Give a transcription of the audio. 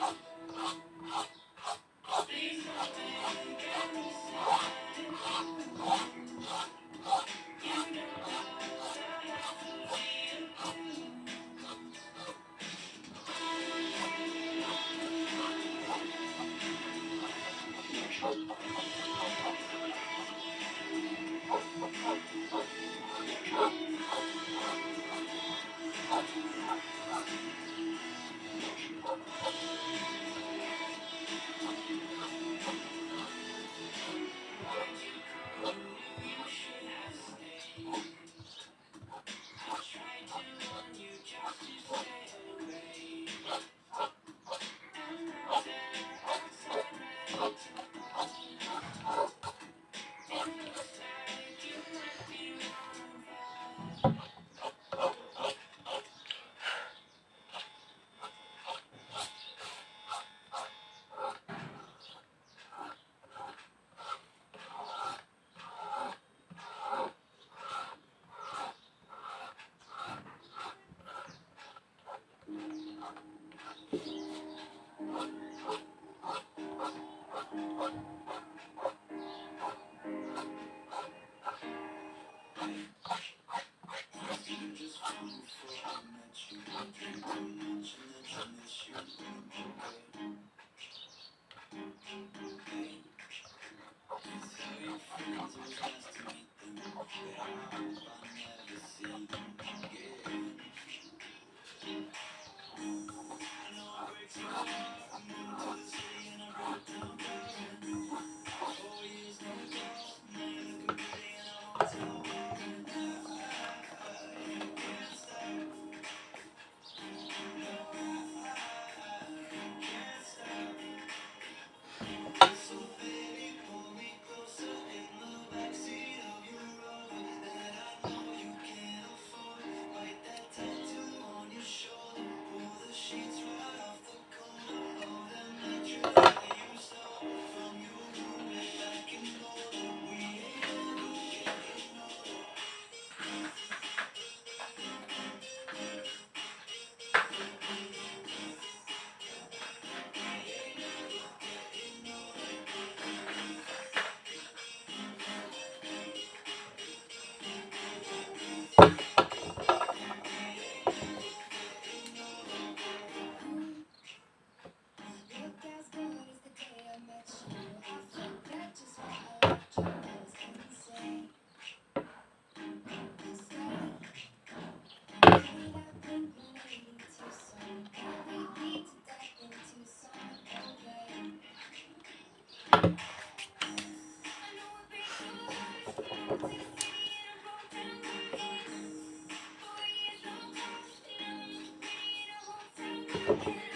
あっ。Thank you.